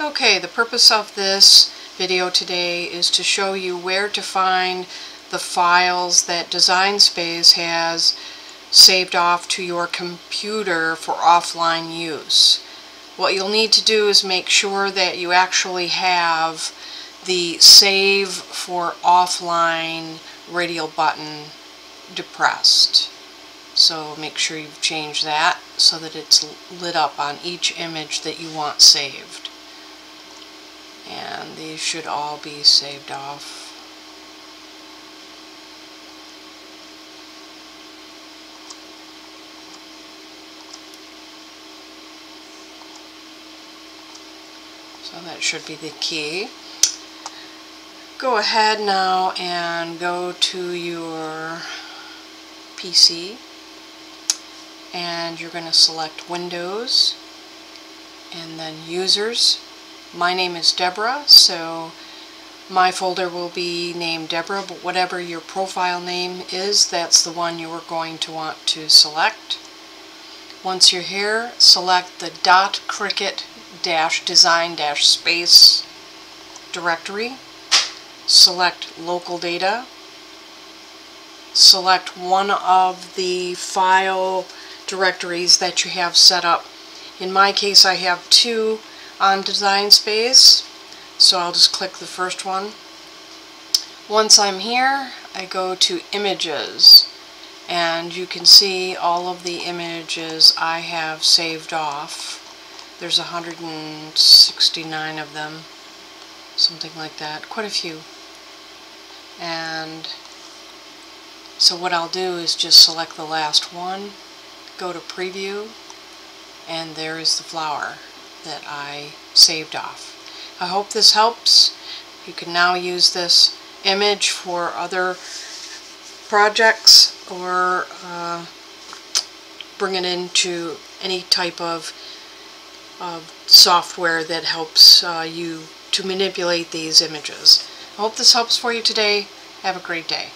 Okay, the purpose of this video today is to show you where to find the files that Design Space has saved off to your computer for offline use. What you'll need to do is make sure that you actually have the save for offline radial button depressed. So make sure you've changed that so that it's lit up on each image that you want saved and these should all be saved off. So that should be the key. Go ahead now and go to your PC and you're going to select Windows and then Users my name is Deborah, so my folder will be named Deborah, but whatever your profile name is, that's the one you are going to want to select. Once you're here, select the dot cricut dash design dash space directory. Select local data. Select one of the file directories that you have set up. In my case, I have two on Design Space. So I'll just click the first one. Once I'm here, I go to Images and you can see all of the images I have saved off. There's 169 of them, something like that, quite a few. And so what I'll do is just select the last one, go to Preview, and there is the flower that I saved off. I hope this helps. You can now use this image for other projects or uh, bring it into any type of, of software that helps uh, you to manipulate these images. I hope this helps for you today. Have a great day.